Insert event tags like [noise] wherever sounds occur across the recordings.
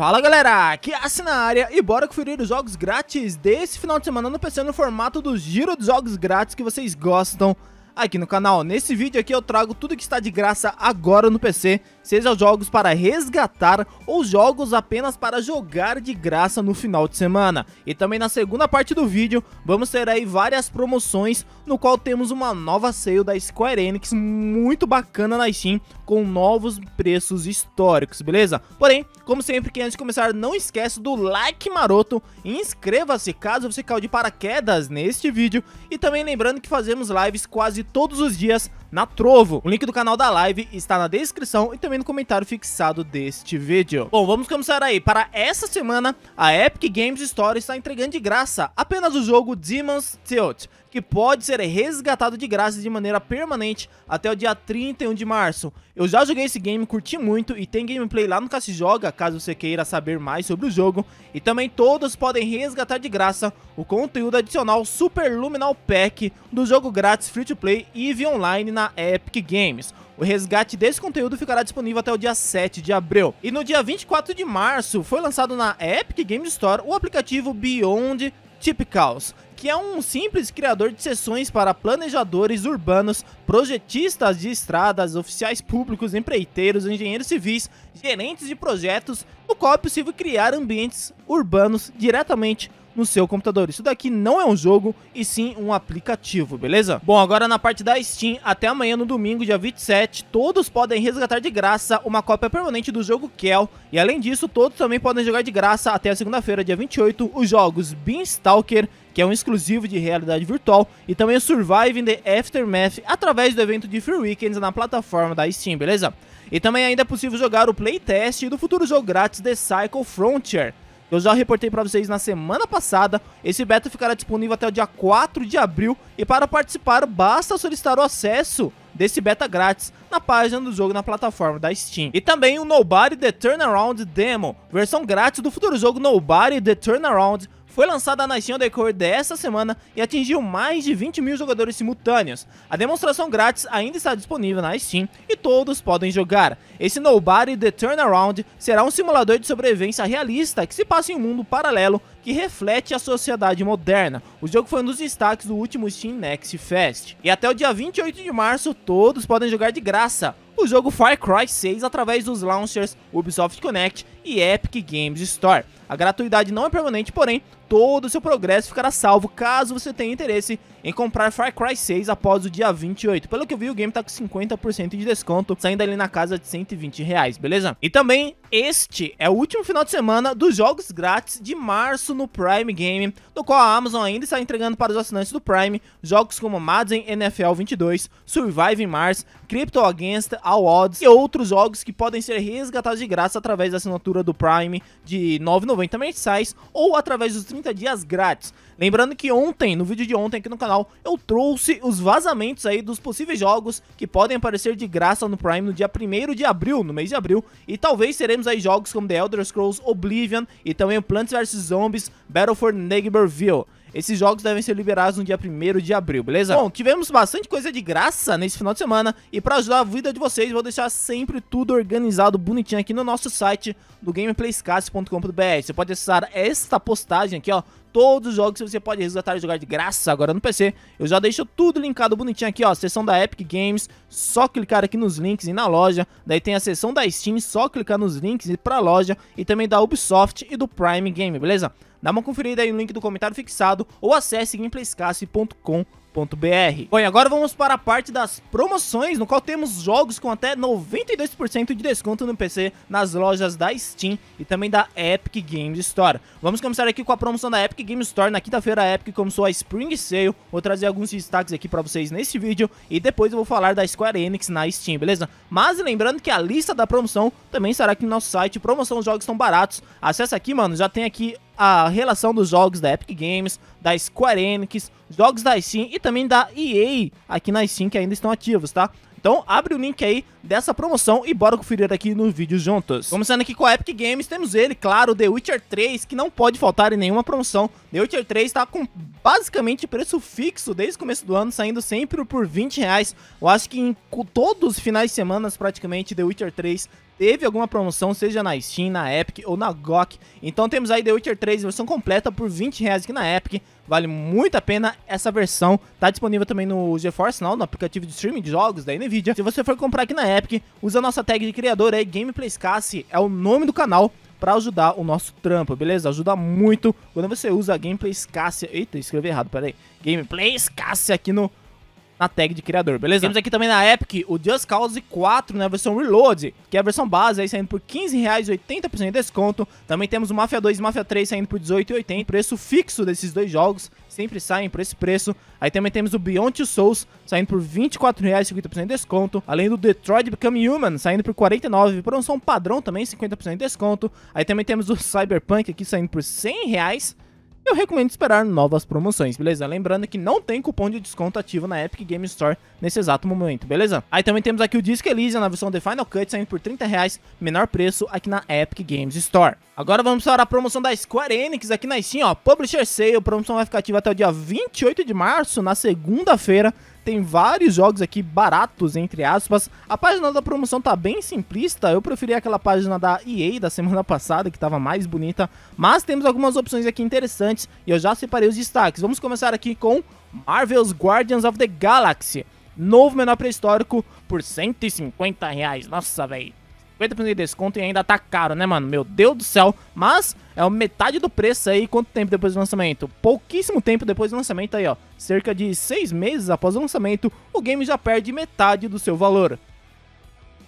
Fala galera, aqui é a área e bora conferir os jogos grátis desse final de semana no PC no formato do giro de jogos grátis que vocês gostam aqui no canal. Nesse vídeo aqui eu trago tudo que está de graça agora no PC, seja jogos para resgatar ou jogos apenas para jogar de graça no final de semana. E também na segunda parte do vídeo vamos ter aí várias promoções no qual temos uma nova sale da Square Enix muito bacana na Steam com novos preços históricos, beleza? Porém, como sempre, que antes de começar, não esquece do like maroto inscreva-se caso você caiu de paraquedas neste vídeo. E também lembrando que fazemos lives quase todos os dias na Trovo. O link do canal da live está na descrição e também no comentário fixado deste vídeo. Bom, vamos começar aí. Para essa semana, a Epic Games Store está entregando de graça apenas o jogo Demon's Tilt que pode ser resgatado de graça de maneira permanente até o dia 31 de março. Eu já joguei esse game, curti muito e tem gameplay lá no Cassi Joga, caso você queira saber mais sobre o jogo. E também todos podem resgatar de graça o conteúdo adicional Super Luminal Pack do jogo grátis Free to Play EVE Online na Epic Games. O resgate desse conteúdo ficará disponível até o dia 7 de abril. E no dia 24 de março foi lançado na Epic Games Store o aplicativo Beyond Typicals, que é um simples criador de sessões para planejadores urbanos, projetistas de estradas, oficiais públicos, empreiteiros, engenheiros civis, gerentes de projetos, no qual é possível criar ambientes urbanos diretamente no seu computador. Isso daqui não é um jogo, e sim um aplicativo, beleza? Bom, agora na parte da Steam, até amanhã no domingo, dia 27, todos podem resgatar de graça uma cópia permanente do jogo Kel, e além disso, todos também podem jogar de graça até a segunda-feira, dia 28, os jogos Beanstalker, que é um exclusivo de realidade virtual, e também o Surviving the Aftermath através do evento de Free Weekends na plataforma da Steam, beleza? E também ainda é possível jogar o playtest do futuro jogo grátis The Cycle Frontier, eu já reportei para vocês na semana passada, esse beta ficará disponível até o dia 4 de abril e para participar basta solicitar o acesso desse beta grátis na página do jogo na plataforma da Steam. E também o Nobody The Turnaround Demo, versão grátis do futuro jogo Nobody The Turnaround, foi lançada na Steam ao decorrer dessa semana e atingiu mais de 20 mil jogadores simultâneos. A demonstração grátis ainda está disponível na Steam e todos podem jogar. Esse Nobody The Turnaround será um simulador de sobrevivência realista que se passa em um mundo paralelo que reflete a sociedade moderna. O jogo foi um dos destaques do último Steam Next Fest. E até o dia 28 de março todos podem jogar de graça o jogo Far Cry 6 através dos launchers Ubisoft Connect e Epic Games Store. A gratuidade não é permanente, porém, todo o seu progresso ficará salvo caso você tenha interesse em comprar Far Cry 6 após o dia 28. Pelo que eu vi, o game tá com 50% de desconto, saindo ali na casa de 120 reais, beleza? E também, este é o último final de semana dos jogos grátis de março no Prime Game, no qual a Amazon ainda está entregando para os assinantes do Prime jogos como Madden NFL 22, Surviving Mars, Crypto Against All Odds e outros jogos que podem ser resgatados de graça através da assinatura do Prime de 9,90 mensais ou através dos 30 dias grátis. Lembrando que ontem, no vídeo de ontem aqui no canal, eu trouxe os vazamentos aí dos possíveis jogos que podem aparecer de graça no Prime no dia 1 de abril, no mês de abril, e talvez teremos aí jogos como The Elder Scrolls Oblivion e também Plants vs Zombies Battle for Neighborville. Esses jogos devem ser liberados no dia 1 de abril, beleza? Bom, tivemos bastante coisa de graça nesse final de semana e para ajudar a vida de vocês, vou deixar sempre tudo organizado, bonitinho aqui no nosso site do gameplayscast.com.br. Você pode acessar esta postagem aqui, ó, todos os jogos que você pode resgatar e jogar de graça agora no PC. Eu já deixo tudo linkado bonitinho aqui, ó, seção da Epic Games, só clicar aqui nos links e na loja. Daí tem a seção da Steam, só clicar nos links e ir pra loja. E também da Ubisoft e do Prime Game, beleza? Dá uma conferida aí no link do comentário fixado ou acesse Bom, e agora vamos para a parte das promoções, no qual temos jogos com até 92% de desconto no PC nas lojas da Steam e também da Epic Games Store. Vamos começar aqui com a promoção da Epic Games Store. Na quinta-feira a Epic começou a Spring Sale. Vou trazer alguns destaques aqui para vocês nesse vídeo e depois eu vou falar da Square Enix na Steam, beleza? Mas lembrando que a lista da promoção também estará aqui no nosso site. Promoção, os jogos estão baratos. Acesse aqui, mano, já tem aqui a relação dos jogos da Epic Games, da Square Enix, jogos da Steam e também da EA aqui na Steam que ainda estão ativos, tá? Então abre o link aí dessa promoção e bora conferir aqui no vídeo juntos. Começando aqui com a Epic Games, temos ele, claro, The Witcher 3, que não pode faltar em nenhuma promoção. The Witcher 3 tá com basicamente preço fixo desde o começo do ano, saindo sempre por 20 reais. Eu acho que em todos os finais de semana, praticamente, The Witcher 3 teve alguma promoção, seja na Steam, na Epic ou na GOG. Então temos aí The Witcher 3 versão completa por 20 reais aqui na Epic. Vale muito a pena essa versão. Tá disponível também no GeForce Now, no aplicativo de streaming de jogos da Nvidia. Se você for comprar aqui na Epic, usa a nossa tag de criador aí, GameplaysCast, é o nome do canal para ajudar o nosso trampo, beleza? Ajuda muito quando você usa Gameplays Cássia. Eita, escrevi errado, peraí. Gameplays Cássia aqui no na tag de criador, beleza? Temos aqui também na Epic o Just Cause 4, né, a versão Reload, que é a versão base, aí saindo por 15 reais, 80% de desconto. Também temos o Mafia 2 e Mafia 3 saindo por 18,80, preço fixo desses dois jogos, sempre saem por esse preço. Aí também temos o Beyond Two Souls, saindo por 24 reais, 50% de desconto. Além do Detroit Become Human, saindo por 49, promoção padrão também, 50% de desconto. Aí também temos o Cyberpunk aqui, saindo por 100 reais, eu recomendo esperar novas promoções, beleza? Lembrando que não tem cupom de desconto ativo na Epic Game Store nesse exato momento, beleza? Aí também temos aqui o Disc Elysium na versão The Final Cut, saindo por 30 reais, menor preço aqui na Epic Games Store. Agora vamos para a promoção da Square Enix aqui na Steam, ó, Publisher Sale, a promoção vai ficar ativa até o dia 28 de março, na segunda-feira, tem vários jogos aqui baratos, entre aspas. A página da promoção tá bem simplista, eu preferi aquela página da EA da semana passada, que tava mais bonita. Mas temos algumas opções aqui interessantes e eu já separei os destaques. Vamos começar aqui com Marvel's Guardians of the Galaxy. Novo menor pré-histórico por 150 reais. Nossa, velho. 50% de desconto e ainda tá caro, né, mano? Meu Deus do céu. Mas é metade do preço aí. Quanto tempo depois do lançamento? Pouquíssimo tempo depois do lançamento aí, ó. Cerca de seis meses após o lançamento, o game já perde metade do seu valor.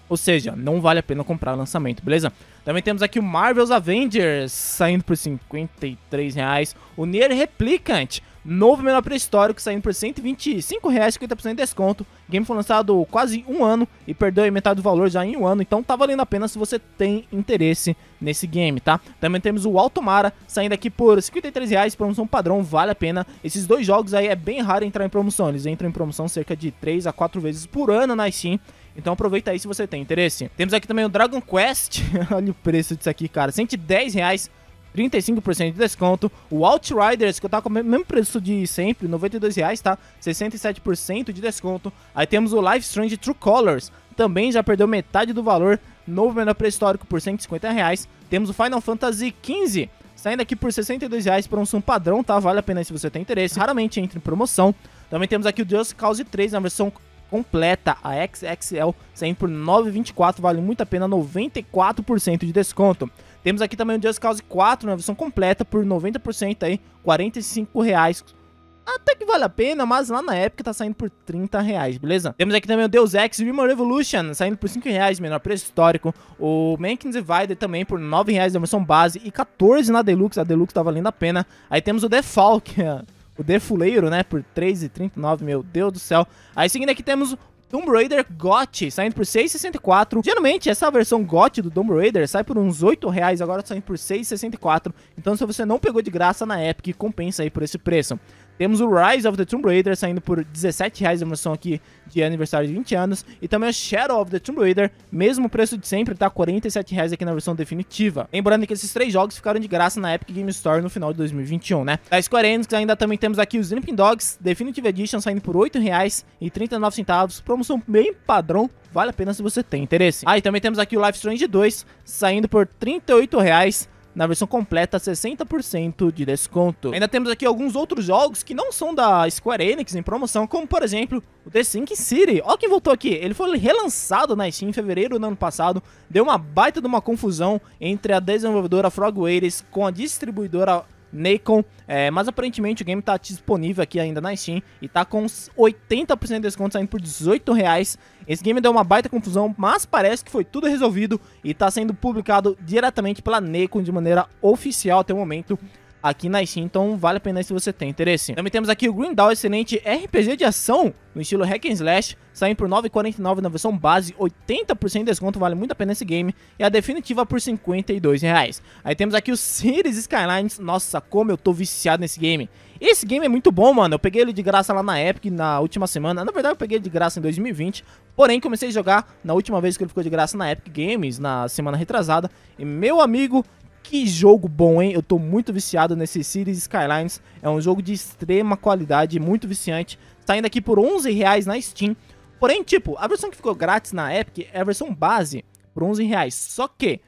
Ou seja, não vale a pena comprar lançamento, beleza? Também temos aqui o Marvel's Avengers, saindo por 53 reais. O Nier Replicant, Novo menor pré-histórico saindo por 125 reais, 50% de desconto. O game foi lançado quase um ano e perdeu metade do valor já em um ano, então tá valendo a pena se você tem interesse nesse game, tá? Também temos o Altomara saindo aqui por 53 reais, promoção padrão, vale a pena. Esses dois jogos aí é bem raro entrar em promoção, eles entram em promoção cerca de 3 a 4 vezes por ano na Steam. Então aproveita aí se você tem interesse. Temos aqui também o Dragon Quest, [laughs] olha o preço disso aqui, cara, 110 reais 35% de desconto. O Outriders, que tava com o mesmo preço de sempre, R$ 92,00, tá? 67% de desconto. Aí temos o Life Strange True Colors, também já perdeu metade do valor. Novo menor pré-histórico por R$ 150,00. Temos o Final Fantasy XV, saindo aqui por R$ 62,00 por um som padrão, tá? Vale a pena se você tem interesse. Raramente entra em promoção. Também temos aqui o Just Cause 3 na versão completa, a XXL, saindo por 9,24, vale muito a pena, 94% de desconto. Temos aqui também o Just Cause 4 na versão completa por 90% aí, 45 reais. Até que vale a pena, mas lá na época tá saindo por 30 reais, beleza? Temos aqui também o Deus Ex Human Revolution, saindo por 5 reais, menor preço histórico. O Mankins Divided também por 9 reais na versão base e 14 na Deluxe, a Deluxe tá valendo a pena. Aí temos o Default, que é o Defuleiro, né, por 3,39, meu Deus do céu. Aí seguindo aqui temos Tomb Raider GOT, saindo por 6,64. Geralmente, essa versão GOT do Tomb Raider sai por uns 8 reais, agora saindo por 6,64. Então, se você não pegou de graça na Epic, compensa aí por esse preço. Temos o Rise of the Tomb Raider saindo por R$17,00 a versão aqui de aniversário de 20 anos. E também o Shadow of the Tomb Raider, mesmo preço de sempre, tá R$47,00 aqui na versão definitiva. Lembrando que esses três jogos ficaram de graça na Epic Game Store no final de 2021, né? Da Square Enix ainda também temos aqui os Sleeping Dogs Definitive Edition saindo por R$8,39, promoção bem padrão, vale a pena se você tem interesse. Ah, também temos aqui o Life Strange 2 saindo por R$38,00 na versão completa 60% de desconto. Ainda temos aqui alguns outros jogos que não são da Square Enix em promoção, como por exemplo o The Sink City. Ó quem voltou aqui, ele foi relançado na Steam em fevereiro do ano passado, deu uma baita de uma confusão entre a desenvolvedora Frogwares com a distribuidora Nacon, é, mas aparentemente o game tá disponível aqui ainda na Steam e tá com 80% de desconto saindo por 18 reais. Esse game deu uma baita confusão, mas parece que foi tudo resolvido e tá sendo publicado diretamente pela Nacon de maneira oficial até o momento aqui na Steam, então vale a pena se você tem interesse. Também temos aqui o Green Dawn, excelente RPG de ação no estilo Hack and Slash, saindo por 9,49 na versão base, 80% de desconto, vale muito a pena esse game, e a definitiva por 52 reais. Aí temos aqui o Cities Skylines, nossa, como eu tô viciado nesse game. Esse game é muito bom, mano, eu peguei ele de graça lá na Epic na última semana, na verdade eu peguei ele de graça em 2020, porém comecei a jogar na última vez que ele ficou de graça na Epic Games, na semana retrasada, e meu amigo, que jogo bom, hein? Eu tô muito viciado nesse Cities Skylines. É um jogo de extrema qualidade, muito viciante. Saindo aqui por 11 reais na Steam. Porém, tipo, a versão que ficou grátis na Epic é a versão base por 11 reais. Só que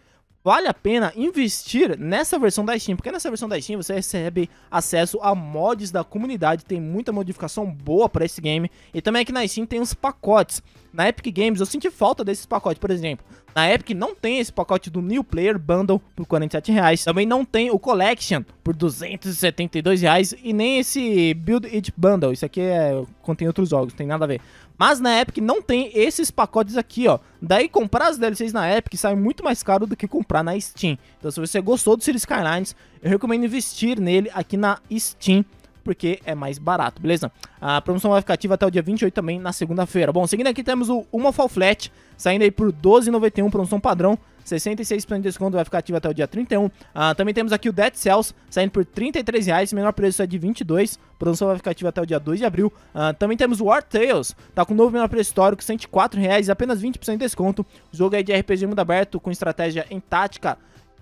vale a pena investir nessa versão da Steam, porque nessa versão da Steam você recebe acesso a mods da comunidade, tem muita modificação boa para esse game, e também aqui na Steam tem uns pacotes. Na Epic Games eu senti falta desses pacotes, por exemplo. Na Epic não tem esse pacote do New Player Bundle por 47 reais. Também não tem o Collection por 272 reais e nem esse Build It Bundle. Isso aqui é contém outros jogos, tem nada a ver. Mas na Epic não tem esses pacotes aqui, ó. Daí comprar as DLCs na Epic sai muito mais caro do que comprar na Steam. Então se você gostou do Cities Skylines, eu recomendo investir nele aqui na Steam porque é mais barato, beleza? A promoção vai ficar ativa até o dia 28 também, na segunda-feira. Bom, seguindo aqui temos o Uma Fall Flat, saindo aí por 12,91, promoção padrão. 66% de desconto vai ficar ativo até o dia 31. Uh, ah, também temos aqui o Dead Cells, saindo por 33 reais, menor preço é de 22. Promoção vai ficar ativa até o dia 2 de abril. Uh, também temos o War Tales, tá com novo menor preço histórico, 104 reais, apenas 20% de desconto. Jogo é de RPG mundo aberto, com estratégia em tática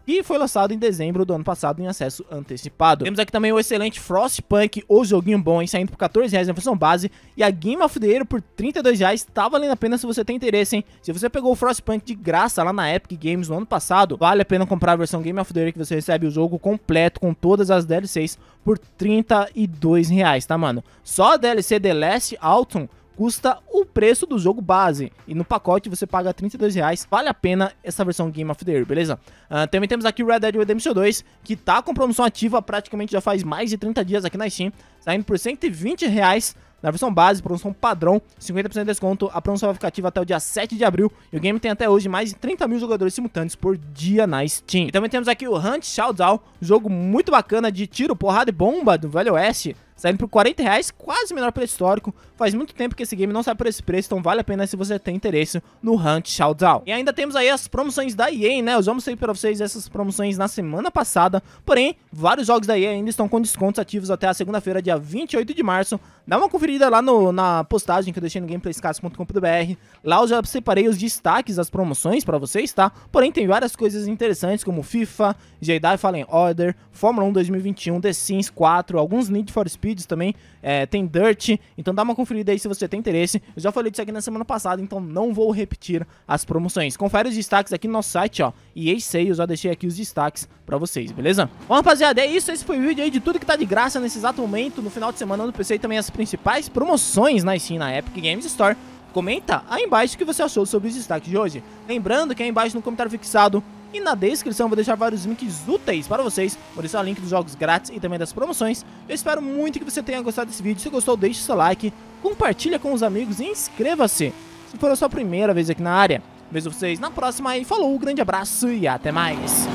e foi lançado em dezembro do ano passado em acesso antecipado. Temos aqui também o excelente Frostpunk, o joguinho bom, saindo por 14 reais na versão base, e a Game of the Year por 32 reais, tá valendo a pena se você tem interesse, hein. Se você pegou o Frostpunk de graça lá na Epic Games no ano passado, vale a pena comprar a versão Game of the Year que você recebe o jogo completo com todas as DLCs por 32 reais, tá, mano? Só a DLC The Last Autumn custa o preço do jogo base. E no pacote você paga 32 reais. Vale a pena essa versão Game of the Year, beleza? Uh, também temos aqui Red Dead Redemption 2, que tá com promoção ativa praticamente já faz mais de 30 dias aqui na Steam, saindo por 120 reais na versão base, promoção padrão, 50% de desconto. A promoção vai ficar ativa até o dia 7 de abril. E o game tem até hoje mais de 30 mil jogadores simultâneos por dia na Steam. E também temos aqui o Hunt Showdown, jogo muito bacana de tiro, porrada e bomba do Velho Oeste saindo por 40 reais, quase menor preço histórico. Faz muito tempo que esse game não sai por esse preço, então vale a pena se você tem interesse no Hunt Showdown. E ainda temos aí as promoções da EA, né? Eu já mostrei para vocês essas promoções na semana passada, porém, vários jogos da EA ainda estão com descontos ativos até a segunda-feira, dia 28 de março. Dá uma conferida lá no, na postagem que eu deixei no gameplayscast.com.br. Lá eu já separei os destaques das promoções para vocês, tá? Porém, tem várias coisas interessantes como FIFA, Jedi Fallen Order, Fórmula 1 2021, The Sims 4, alguns Need for Speed também, é, tem Dirt, então dá uma conferida aí se você tem interesse. Eu já falei disso aqui na semana passada, então não vou repetir as promoções. Confere os destaques aqui no nosso site, ó, e ex eu já deixei aqui os destaques pra vocês, beleza? Bom, rapaziada, é isso, esse foi o vídeo aí de tudo que tá de graça nesse exato momento, no final de semana no PC e também as principais promoções na Steam, na Epic Games Store. Comenta aí embaixo o que você achou sobre os destaques de hoje. Lembrando que aí embaixo no comentário fixado e na descrição vou deixar vários links úteis para vocês. Vou deixar o link dos jogos grátis e também das promoções. Eu espero muito que você tenha gostado desse vídeo. Se gostou, deixe seu like, compartilha com os amigos e inscreva-se se for a sua primeira vez aqui na área. Vejo vocês na próxima e falou, um grande abraço e até mais.